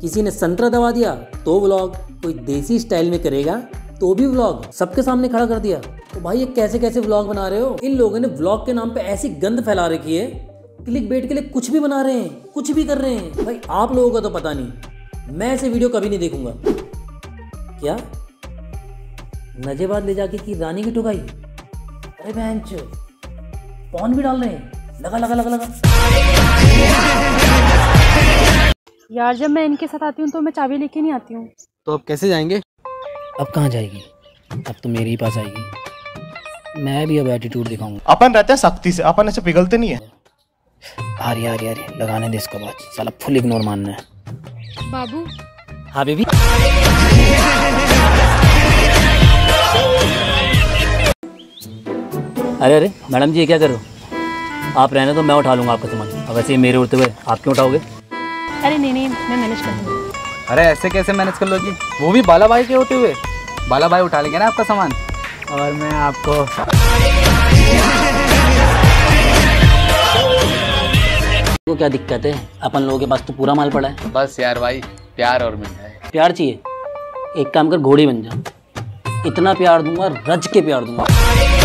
किसी ने संतरा दबा दिया तो व्लॉग कोई देसी स्टाइल में करेगा तो भी व्लॉग सबके सामने खड़ा कर दिया। तो भाई, ये कैसे कैसे व्लॉग बना रहे हो? इन लोगों ने व्लॉग के नाम पे ऐसी गंद फैला रखी है क्लिक बेट के लिए कुछ भी बना रहे हैं, कुछ भी कर रहे हैं। भाई, आप लोगों का तो पता नहीं। मैं ऐसे वीडियो कभी नहीं देखूँगा। क्या? नजेबाद ले जाके की रानी की ठुकाई अरे बहन पौन भी डाल रहे हैं। लगा लगा लगा लगा। यार जब मैं इनके साथ आती हूँ तो मैं चाबी लेके नहीं आती हूँ। तो अब कैसे जाएँगे? अब कहाँ जाएगी? अब तो मेरे ही पास आएगी। मैं भी अब एटीट्यूड दिखाऊँगा। अपन रहते हैं सख्ती से अपन ऐसे पिघलते नहीं है। आ रही आ रही आ रही लगाने दे इसको बात। साला फुल इग्नोर मानना है। बाबू। हाँ बेबी। अरे अरे मैडम जी ये क्या कर रहे हो? आप रहने तो मैं उठा लूँगा आपका सामान। अब वैसे ही मेरे उड़ते हुए आप क्यों उठाओगे? अरे नहीं नहीं मैं मैनेज कर लूँगी। अरे ऐसे कैसे मैनेज कर लोगी? वो भी बाला भाई के होते हुए। बाला भाई उठा लेंगे ना आपका सामान? और मैं आपको को क्या दिक्कत है? अपन लोगों के पास तो पूरा माल पड़ा है। बस यार भाई प्यार और मिल जाए प्यार चाहिए? एक काम कर घोड़ी बन जा। इतना प्यार दूँगा रज के प्यार दूँगा।